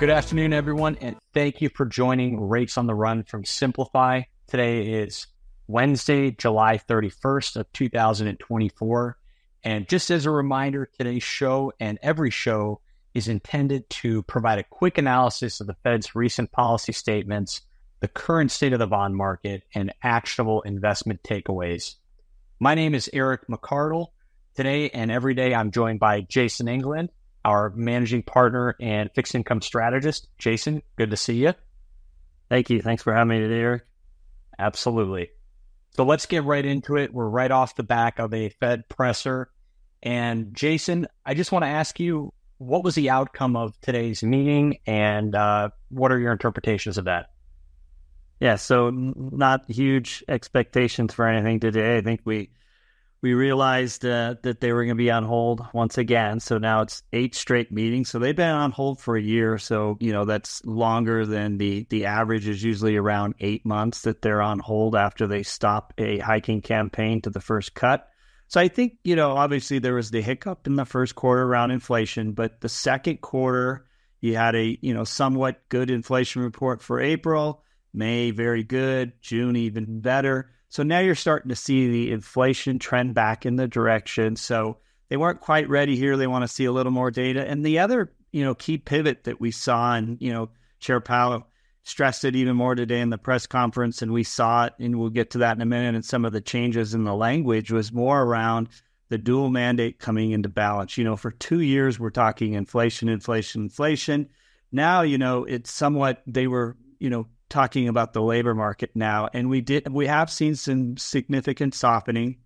Good afternoon, everyone, and thank you for joining Rates on the Run from Simplify. Today is Wednesday, July 31st of 2024. And just as a reminder, today's show and every show is intended to provide a quick analysis of the Fed's recent policy statements, the current state of the bond market, and actionable investment takeaways. My name is Eric McArdle. Today and every day, I'm joined by Jason England, our managing partner and fixed income strategist. Jason, good to see you. Thank you. Thanks for having me today, Eric. Absolutely. So let's get right into it. We're right off the back of a Fed presser. And Jason, I just want to ask you what was the outcome of today's meeting and uh, what are your interpretations of that? Yeah, so not huge expectations for anything today. I think we we realized uh, that they were going to be on hold once again. So now it's eight straight meetings. So they've been on hold for a year. So you know that's longer than the the average is usually around eight months that they're on hold after they stop a hiking campaign to the first cut. So I think you know obviously there was the hiccup in the first quarter around inflation, but the second quarter you had a you know somewhat good inflation report for April, May very good, June even better. So now you're starting to see the inflation trend back in the direction. So they weren't quite ready here. They want to see a little more data. And the other, you know, key pivot that we saw, and you know, Chair Powell stressed it even more today in the press conference, and we saw it, and we'll get to that in a minute. And some of the changes in the language was more around the dual mandate coming into balance. You know, for two years we're talking inflation, inflation, inflation. Now, you know, it's somewhat they were, you know, talking about the labor market now, and we did we have seen some significant softening.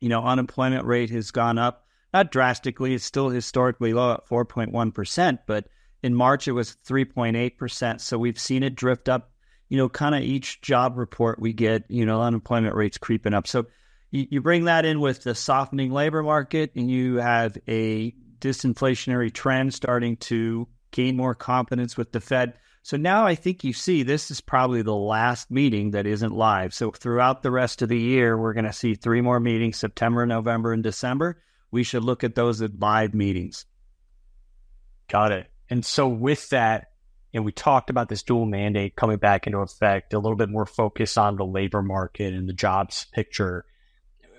You know, unemployment rate has gone up, not drastically. It's still historically low at four point one percent, but in March it was three point eight percent. So we've seen it drift up. You know, kind of each job report we get, you know, unemployment rates creeping up. So you, you bring that in with the softening labor market, and you have a disinflationary trend starting to gain more confidence with the Fed so now I think you see this is probably the last meeting that isn't live. So throughout the rest of the year, we're going to see three more meetings September, November, and December. We should look at those as live meetings. Got it. And so with that, and we talked about this dual mandate coming back into effect, a little bit more focus on the labor market and the jobs picture.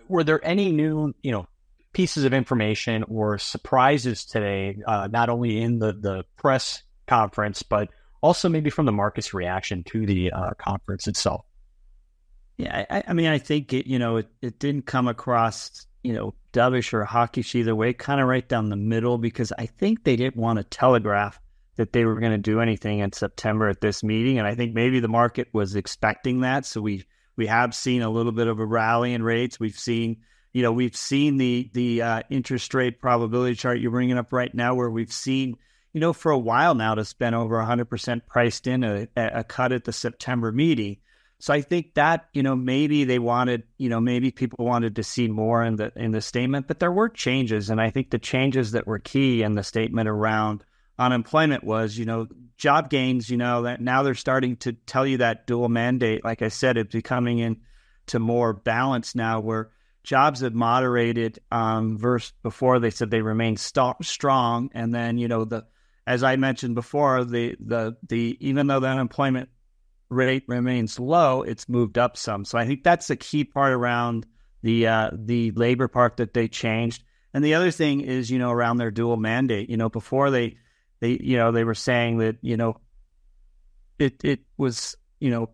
Were there any new, you know, pieces of information or surprises today, uh, not only in the, the press conference, but also maybe from the market's reaction to the uh, conference itself. Yeah, I, I, mean, I think it, you know, it, it didn't come across, you know, dovish or hawkish either way, kind of right down the middle, because I think they didn't want to telegraph that they were going to do anything in September at this meeting, and I think maybe the market was expecting that. So we we have seen a little bit of a rally in rates. We've seen, you know, we've seen the the uh, interest rate probability chart you're bringing up right now, where we've seen you know, for a while now to spend over 100% priced in a, a cut at the September meeting. So I think that you know maybe they wanted you know maybe people wanted to see more in the in the statement, but there were changes, and I think the changes that were key in the statement around unemployment was you know job gains. You know that now they're starting to tell you that dual mandate, like I said, it's becoming into more balance now, where jobs have moderated um, versus before they said they remain st- strong, and then you know the as I mentioned before, the the the even though the unemployment rate remains low, it's moved up some. So I think that's the key part around the uh, the labor part that they changed. And the other thing is, you know, around their dual mandate. You know, before they they you know they were saying that you know it it was you know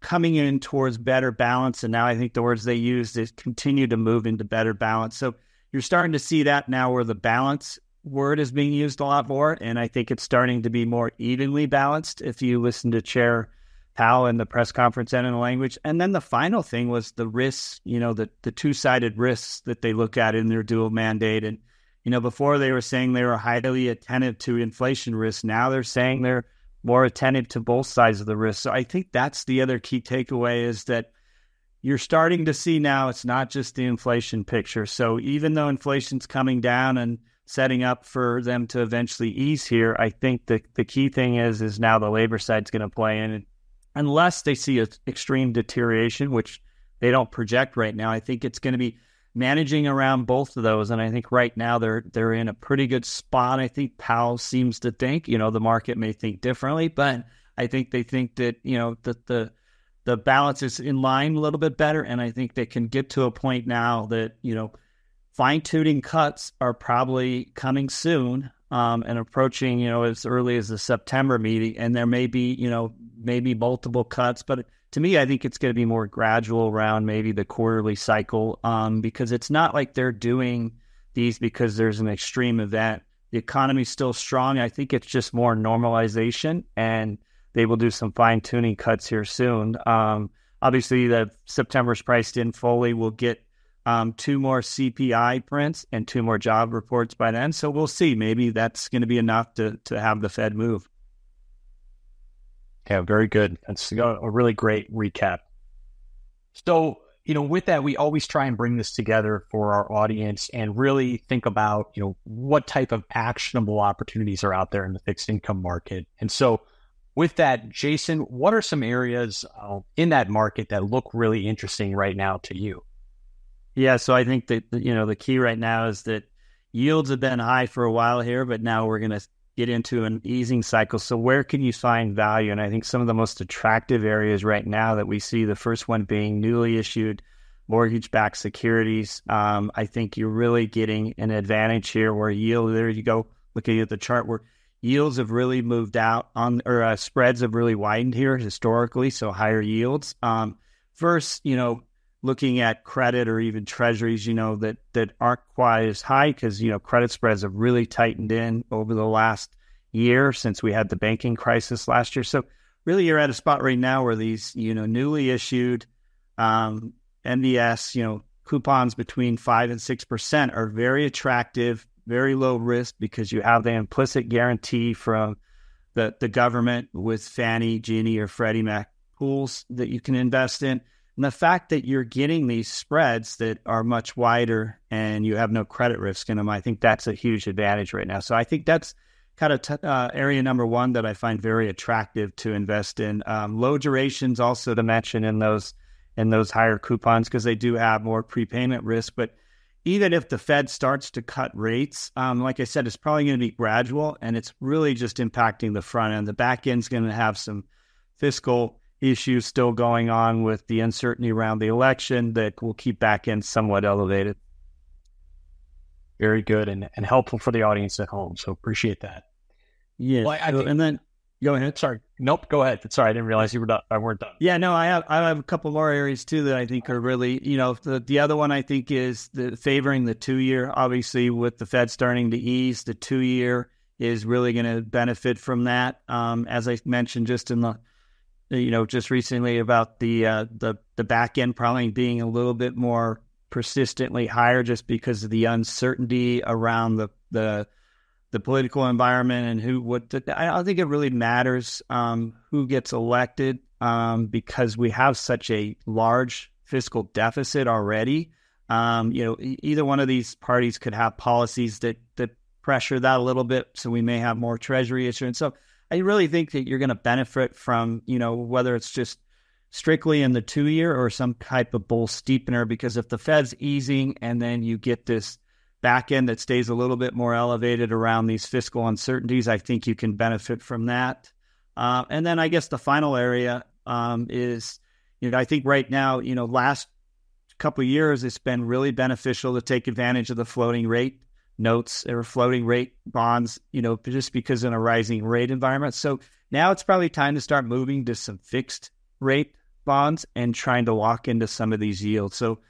coming in towards better balance, and now I think the words they used is continue to move into better balance. So you're starting to see that now where the balance word is being used a lot more, and I think it's starting to be more evenly balanced if you listen to Chair Powell in the press conference and in the language. And then the final thing was the risks, you know, the, the two sided risks that they look at in their dual mandate. And, you know, before they were saying they were highly attentive to inflation risk. Now they're saying they're more attentive to both sides of the risk. So I think that's the other key takeaway is that you're starting to see now it's not just the inflation picture. So even though inflation's coming down and setting up for them to eventually ease here. I think the the key thing is is now the labor side's going to play in, unless they see an extreme deterioration, which they don't project right now. I think it's going to be managing around both of those. And I think right now they're they're in a pretty good spot. I think Powell seems to think, you know, the market may think differently, but I think they think that, you know, that the the balance is in line a little bit better. And I think they can get to a point now that, you know, fine tuning cuts are probably coming soon um, and approaching, you know, as early as the September meeting. And there may be, you know, maybe multiple cuts, but to me, I think it's going to be more gradual around maybe the quarterly cycle um, because it's not like they're doing these because there's an extreme event. The economy's still strong. I think it's just more normalization, and they will do some fine tuning cuts here soon. Um, obviously, the September's priced in fully. We'll get um, two more CPI prints and two more job reports by then. So we'll see. Maybe that's going to be enough to to have the Fed move. Yeah, very good. That's a really great recap. So, you know, with that, we always try and bring this together for our audience and really think about, you know, what type of actionable opportunities are out there in the fixed income market. And so, with that, Jason, what are some areas uh, in that market that look really interesting right now to you? Yeah, so I think that you know the key right now is that yields have been high for a while here, but now we're going to get into an easing cycle. So where can you find value? And I think some of the most attractive areas right now that we see, the first one being newly issued mortgage-backed securities. Um, I think you're really getting an advantage here where yield. There you go, looking at the chart where yields have really moved out on, or uh, spreads have really widened here historically. So higher yields. Um, first, you know, looking at credit or even treasuries, you know, that that aren't quite as high because you know credit spreads have really tightened in over the last year since we had the banking crisis last year. So really, you're at a spot right now where these you know newly issued um, MBS, you know, coupons between five and six percent are very attractive, very low risk because you have the implicit guarantee from the the government with Fannie, Ginnie, or Freddie Mac pools that you can invest in and the fact that you're getting these spreads that are much wider and you have no credit risk in them, I think that's a huge advantage right now. So I think that's kind of t- uh, area number one that I find very attractive to invest in. Um, low durations also to mention in those in those higher coupons because they do have more prepayment risk. But even if the Fed starts to cut rates, um, like I said, it's probably going to be gradual and it's really just impacting the front end. The back end's going to have some fiscal issues still going on with the uncertainty around the election that will keep back end somewhat elevated. Very good and, and helpful for the audience at home. So appreciate that. Yeah. Well, I, think, and then go ahead. Sorry. Nope. Go ahead. Sorry. I didn't realize you were done. I weren't done. Yeah. No, I have, I have a couple more areas too that I think are really, you know, the, the other one I think is the favoring the two year, obviously with the Fed starting to ease the two year is really going to benefit from that. Um, as I mentioned just in the you know, just recently about the uh, the the back end probably being a little bit more persistently higher just because of the uncertainty around the the the political environment and who what the, I don't think it really matters um, who gets elected um, because we have such a large fiscal deficit already. Um, you know, either one of these parties could have policies that that pressure that a little bit, so we may have more Treasury issuance. So I really think that you're going to benefit from, you know, whether it's just strictly in the two year or some type of bull steepener, because if the Fed's easing and then you get this back end that stays a little bit more elevated around these fiscal uncertainties, I think you can benefit from that. Uh, and then I guess the final area um, is, you know, I think right now, you know, last couple years, it's been really beneficial to take advantage of the floating rate notes or floating rate bonds, you know, just because in a rising rate environment. So now it's probably time to start moving to some fixed rate bonds and trying to lock into some of these yields. So,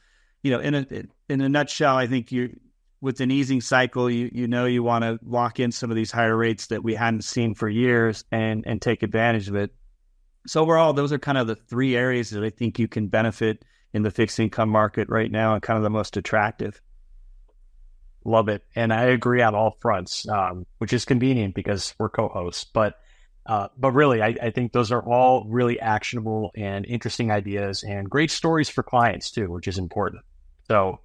you know, in a in a nutshell, I think you with an easing cycle, you you know you want to lock in some of these higher rates that we hadn't seen for years and and take advantage of it. So overall, those are kind of the three areas that I think you can benefit in the fixed income market right now and kind of the most attractive. Love it. And I agree on all fronts, um, which is convenient because we're co-hosts. But uh, but really, I, I, think those are all really actionable and interesting ideas and great stories for clients too, which is important. So,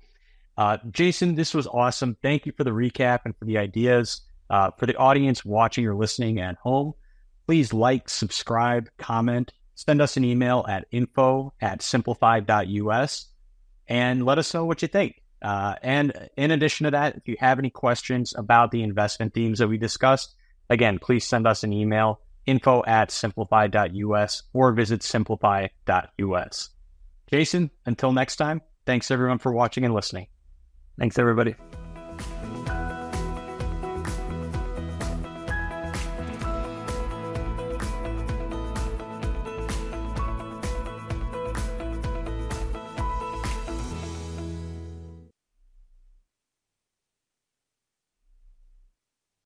uh, Jason, this was awesome. Thank you for the recap and for the ideas. Uh, for the audience watching or listening at home, please like, subscribe, comment, send us an email at info at simplify.us and let us know what you think. Uh, and in addition to that, if you have any questions about the investment themes that we discussed, again, please send us an email info at simplify.us or visit simplify.us. Jason, until next time, thanks everyone for watching and listening. Thanks, everybody.